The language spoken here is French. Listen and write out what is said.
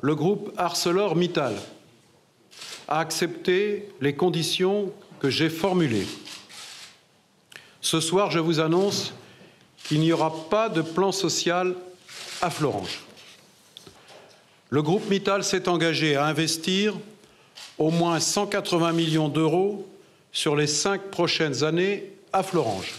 le groupe ArcelorMittal a accepté les conditions que j'ai formulées. Ce soir, je vous annonce qu'il n'y aura pas de plan social à Florange. Le groupe Mittal s'est engagé à investir au moins 180 millions d'euros sur les cinq prochaines années à Florange.